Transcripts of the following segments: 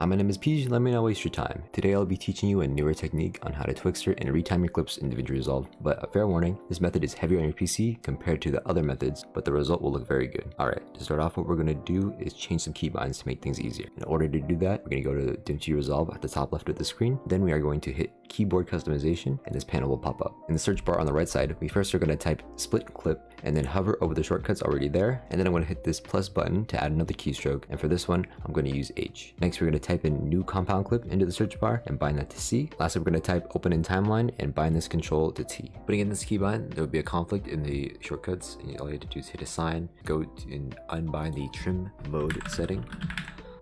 Hi, my name is PeeJ, let me not waste your time. Today I'll be teaching you a newer technique on how to Twixtor and retime your clips in DaVinci Resolve, but a fair warning, this method is heavier on your PC compared to the other methods, but the result will look very good. Alright, to start off what we're going to do is change some keybinds to make things easier. In order to do that, we're going to go to DaVinci Resolve at the top left of the screen, then we are going to hit keyboard customization and this panel will pop up. In the search bar on the right side, we first are going to type split clip and then hover over the shortcuts already there, and then I'm to hit this plus button to add another keystroke, and for this one, I'm going to use H. Next, we're going to type in new compound clip into the search bar and bind that to C. Lastly, we're going to type open in timeline and bind this control to T. Putting in this keybind, there will be a conflict in the shortcuts, and all you have to do is hit assign, go and unbind the trim mode setting,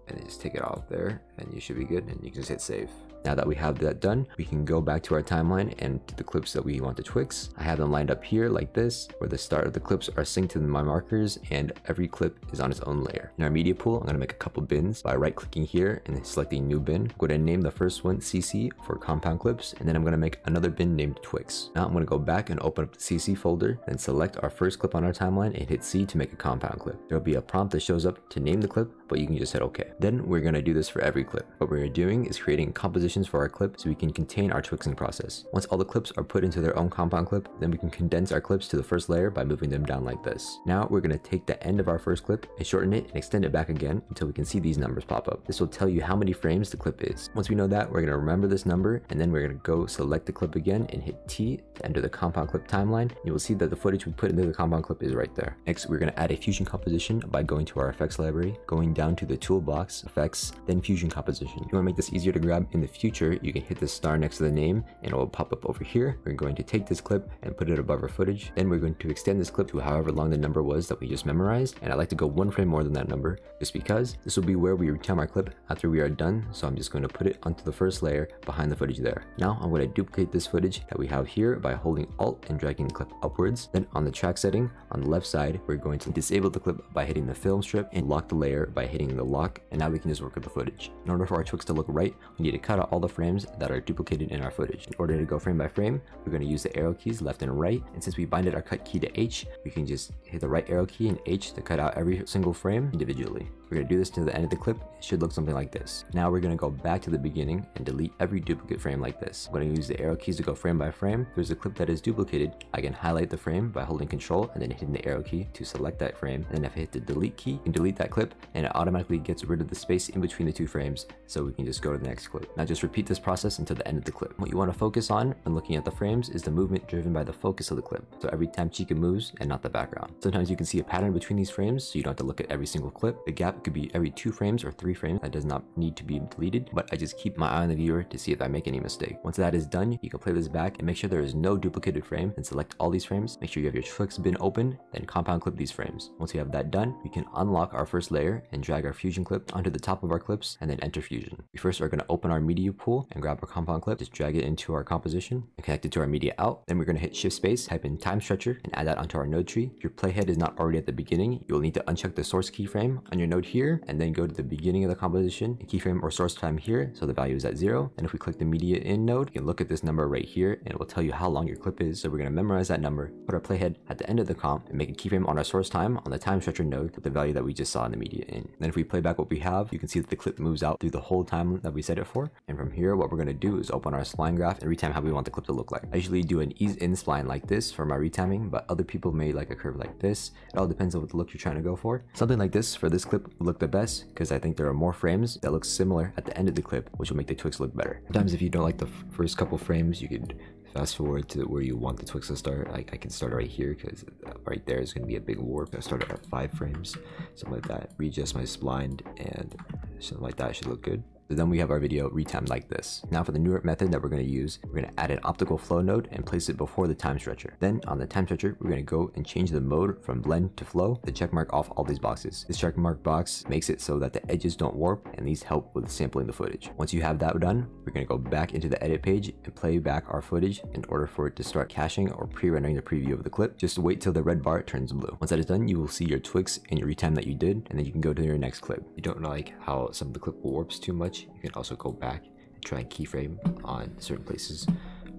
and just take it off there, and you should be good, and you can just hit save. Now that we have that done, we can go back to our timeline and to the clips that we want to Twix. I have them lined up here like this, where the start of the clips are synced to my markers and every clip is on its own layer. In our media pool, I'm gonna make a couple bins by right clicking here and selecting new bin. I'm gonna name the first one CC for compound clips, and then I'm gonna make another bin named Twix. Now I'm gonna go back and open up the CC folder, then select our first clip on our timeline and hit C to make a compound clip. There'll be a prompt that shows up to name the clip, but you can just hit OK. Then we're gonna do this for every clip. What we're doing is creating compositions for our clip so we can contain our twixing process. Once all the clips are put into their own compound clip, then we can condense our clips to the first layer by moving them down like this. Now we're going to take the end of our first clip and shorten it and extend it back again until we can see these numbers pop up. This will tell you how many frames the clip is. Once we know that, we're going to remember this number and then we're going to go select the clip again and hit T to enter the compound clip timeline. You will see that the footage we put into the compound clip is right there. Next, we're going to add a fusion composition by going to our effects library, going down to the toolbox, effects, then fusion composition. If you want to make this easier to grab in the future, you can hit the star next to the name and it will pop up over here. We're going to take this clip and put it above our footage. Then we're going to extend this clip to however long the number was that we just memorized. And I like to go one frame more than that number just because this will be where we retime our clip after we are done. So I'm just going to put it onto the first layer behind the footage there. Now I'm going to duplicate this footage that we have here by holding alt and dragging the clip upwards. Then on the track setting on the left side, we're going to disable the clip by hitting the film strip and lock the layer by hitting the lock. And now we can just work with the footage. In order for our Twix to look right, we need to cut out all the frames that are duplicated in our footage. In order to go frame by frame, we're going to use the arrow keys left and right. And since we binded our cut key to H, we can just hit the right arrow key and H to cut out every single frame individually. We're going to do this to the end of the clip. It should look something like this. Now we're going to go back to the beginning and delete every duplicate frame like this. I'm going to use the arrow keys to go frame by frame. If there's a clip that is duplicated, I can highlight the frame by holding control and then hitting the arrow key to select that frame. And then if I hit the delete key, you can delete that clip and it automatically gets rid of the space in between the two frames so we can just go to the next clip. Now just repeat this process until the end of the clip. What you want to focus on when looking at the frames is the movement driven by the focus of the clip. So every time Chica moves and not the background. Sometimes you can see a pattern between these frames so you don't have to look at every single clip. The gap could be every two frames or three frames. That does not need to be deleted, but I just keep my eye on the viewer to see if I make any mistake. Once that is done, you can play this back and make sure there is no duplicated frame and select all these frames. Make sure you have your Twix bin open, then compound clip these frames. Once we have that done, we can unlock our first layer and drag our fusion clip onto the top of our clips and then enter fusion. We first are going to open our media pool and grab our compound clip, just drag it into our composition and connect it to our media out. Then we're going to hit shift space, type in time stretcher and add that onto our node tree. If your playhead is not already at the beginning, you'll need to uncheck the source keyframe on your node here and then go to the beginning of the composition and keyframe or source time here so the value is at zero. And if we click the media in node, you can look at this number right here and it will tell you how long your clip is. So we're going to memorize that number, put our playhead at the end of the comp and make a keyframe on our source time on the time stretcher node with the value that we just saw in the media in. Then if we play back what we have, you can see that the clip moves out through the whole time that we set it for. And from here, what we're going to do is open our spline graph and retime how we want the clip to look like. I usually do an ease in spline like this for my retiming, but other people may like a curve like this. It all depends on what look you're trying to go for. Something like this for this clip look the best because I think there are more frames that look similar at the end of the clip, which will make the Twix look better. Sometimes if you don't like the first couple frames, you could fast forward to where you want the Twix to start. I, I can start right here because right there is going to be a big warp. I start at five frames, something like that. Readjust my spline and something like that should look good. So then we have our video retimed like this. Now for the newer method that we're going to use, we're going to add an optical flow node and place it before the time stretcher. Then on the time stretcher, we're going to go and change the mode from blend to flow to check mark off all these boxes. This check mark box makes it so that the edges don't warp and these help with sampling the footage. Once you have that done, we're going to go back into the edit page and play back our footage in order for it to start caching or pre-rendering the preview of the clip. Just wait till the red bar turns blue. Once that is done, you will see your Twix and your retime that you did and then you can go to your next clip. You don't like how some of the clip warps too much, you can also go back and try and keyframe on certain places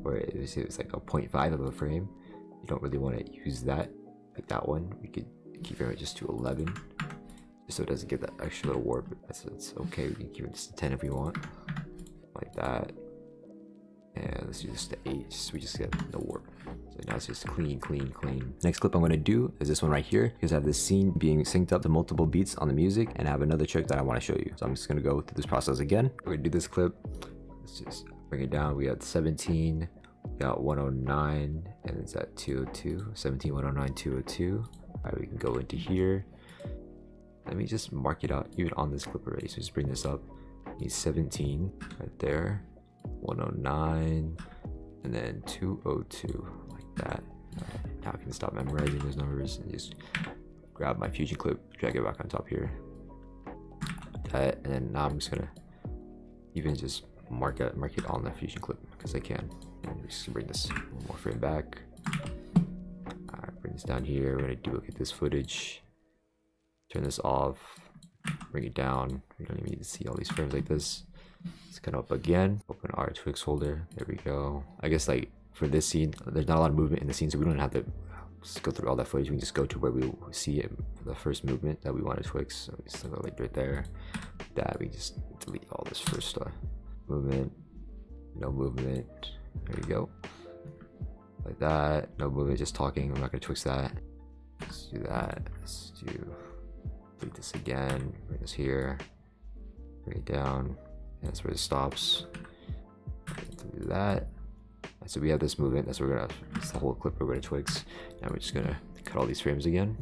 where it was, it like a 0.5 of a frame. You don't really want to use that, like that one. We could keyframe it just to 11, just so it doesn't get that extra little warp. It's, it's okay, we can keep it just a 10 if we want. Like that. And let's do this to 8, so we just get no warp. So now it's just clean, clean, clean. Next clip I'm going to do is this one right here, because I have this scene being synced up to multiple beats on the music, and I have another trick that I want to show you. So I'm just going to go through this process again. We're to do this clip. Let's just bring it down. We got 17, we got 109, and it's at 202. 17, 109, 202. All right, we can go into here. Let me just mark it out even on this clip already. So just bring this up. Need 17 right there. 109 and then 202 like that. Now I can stop memorizing those numbers and just grab my fusion clip, drag it back on top here. That and then now I'm just gonna even just mark it mark it on the fusion clip because I can. And just bring this one more frame back. Bring this down here. We're gonna duplicate this footage. Turn this off. Bring it down. We don't even need to see all these frames like this. Let's cut up again. Open our Twix folder. There we go. I guess like for this scene, there's not a lot of movement in the scene, so we don't have to go through all that footage. We can just go to where we see it, the first movement that we want to Twix. So we go like right there. That we just delete all this first uh, movement. No movement. There you go. Like that. No movement, just talking. I'm not gonna Twix that. Let's do that. Let's do delete this again. Bring this here. Bring it down. That's where it stops. Do that. So we have this movement. That's we're gonna. It's the whole clip we're gonna Twix. Now we're just gonna cut all these frames again.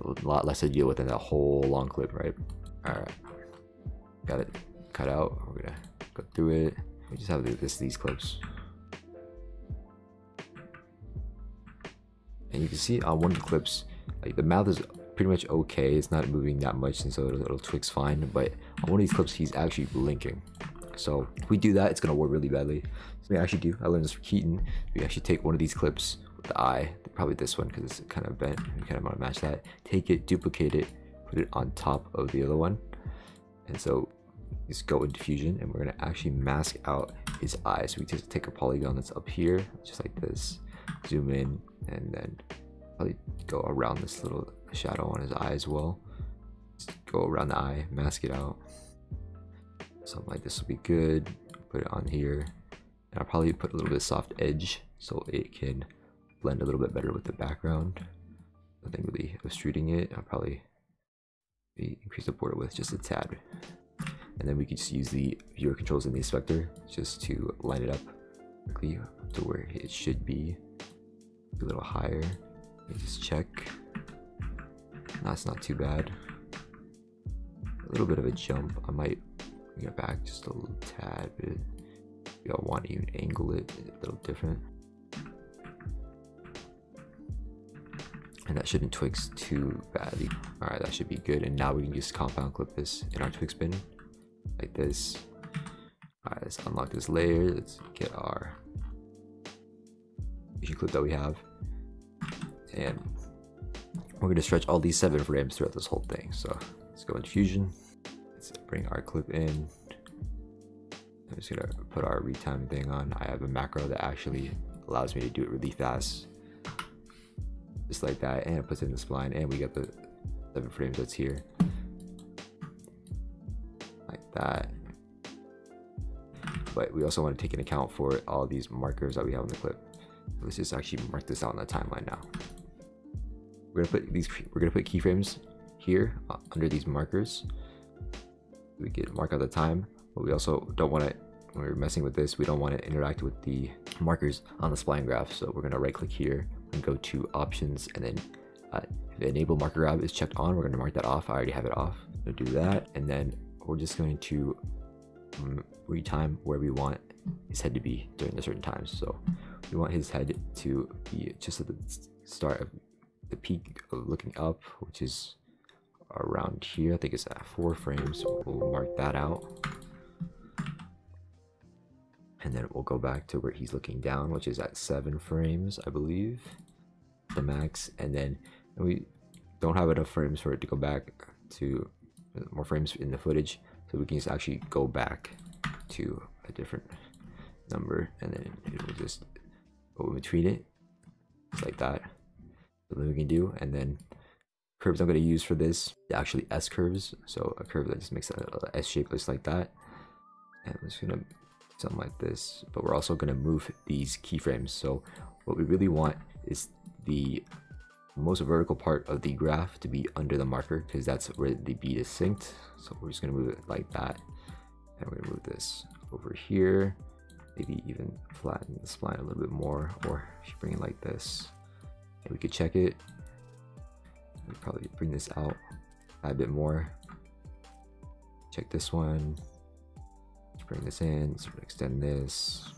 A lot less to deal with than that whole long clip, right? All right. Got it cut out. We're gonna go through it. We just have this these clips. And you can see on one of the clips, like the mouth is pretty much okay. It's not moving that much, and so it'll, it'll Twix fine. But on one of these clips, he's actually blinking. So if we do that, it's gonna work really badly. So we actually do. I learned this from Keaton. We actually take one of these clips with the eye, probably this one because it's kind of bent. We kind of want to match that. Take it, duplicate it, put it on top of the other one, and so just go into Fusion, and we're gonna actually mask out his eyes. So we just take a polygon that's up here, just like this. Zoom in, and then probably go around this little shadow on his eye as well. Just go around the eye, mask it out. Something like this will be good. Put it on here. And I'll probably put a little bit of soft edge so it can blend a little bit better with the background. Nothing really obtruding it. I'll probably increase the border width just a tad. And then we can just use the viewer controls in the inspector just to line it up quickly to where it should be. A little higher. Just check. That's not too bad. A little bit of a jump. I might bring it back just a little tad bit. You all want to even angle it a little different. And that shouldn't Twix too badly. Alright, that should be good. And now we can just compound clip this in our Twix bin. Like this. Alright, let's unlock this layer. Let's get our clip that we have. And we're gonna stretch all these seven frames throughout this whole thing. So let's go into Fusion. Bring our clip in. I'm just gonna put our retime thing on. I have a macro that actually allows me to do it really fast. Just like that, and it puts it in the spline, and we get the seven frames that's here. Like that. But we also want to take into account for all these markers that we have in the clip. Let's just actually mark this out on the timeline now. We're gonna put these. We're gonna put keyframes here uh, under these markers. We can mark out the time, but we also don't want to. When we're messing with this, we don't want to interact with the markers on the spline graph. So we're gonna right click here and go to options, and then uh, the enable marker grab is checked on. We're gonna mark that off. I already have it off. Do that, and then we're just going to um, retime where we want his head to be during the certain times. So we want his head to be just at the start of the peak of looking up, which is around here. I think it's at four frames. We'll mark that out. And then we'll go back to where he's looking down, which is at seven frames, I believe, the max. And then we don't have enough frames for it to go back to more frames in the footage. So we can just actually go back to a different number and then it will just go between it. Just like that. So then we can do and then curves I'm going to use for this, actually S curves. So a curve that just makes a, a S shape looks like that. And I'm just going to something like this, but we're also going to move these keyframes. So what we really want is the most vertical part of the graph to be under the marker because that's where the beat is synced. So we're just going to move it like that. And we're going to move this over here. Maybe even flatten the spline a little bit more or bring it like this. And we could check it. We probably bring this out a bit more. Check this one. Bring this in. Let's extend this.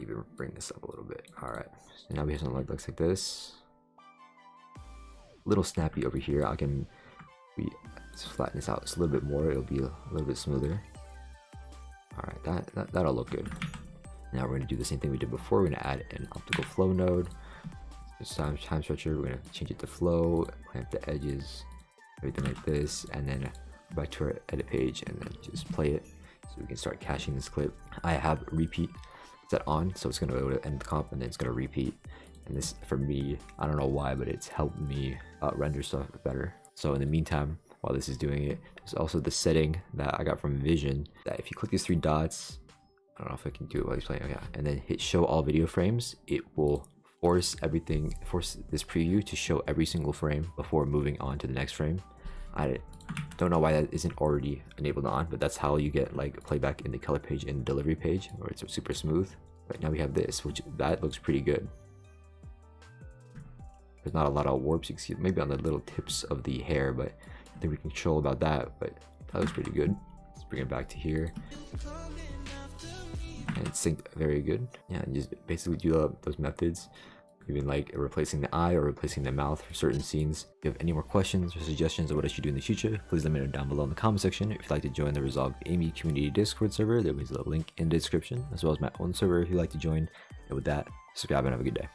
Even bring this up a little bit. All right. So now we have something that looks like this. Little snappy over here. I can we flatten this out just a little bit more. It'll be a little bit smoother. All right, that, that that'll look good. Now we're gonna do the same thing we did before. We're gonna add an optical flow node. Time time stretcher. We're gonna change it to flow, clamp the edges, everything like this, and then back to our edit page and then just play it so we can start caching this clip. I have repeat set on, so it's gonna go to end comp and then it's gonna repeat. And this, for me, I don't know why, but it's helped me uh, render stuff better. So in the meantime, while this is doing it, there's also the setting that I got from Vision that if you click these three dots, I don't know if I can do it while he's playing, yeah, and then hit show all video frames, it will force everything, force this preview to show every single frame before moving on to the next frame. I don't know why that isn't already enabled on, but that's how you get like playback in the color page and delivery page, where it's super smooth. But now we have this, which that looks pretty good. There's not a lot of warps, you can see maybe on the little tips of the hair, but I think we can control about that, but that looks pretty good. Let's bring it back to here. And it's synced very good. Yeah, and just basically do those methods even like replacing the eye or replacing the mouth for certain scenes. If you have any more questions or suggestions of what I should do in the future, please let me know down below in the comment section. If you'd like to join the Resolve AMV Community Discord server, there is a link in the description, as well as my own server if you'd like to join. And with that, subscribe and have a good day.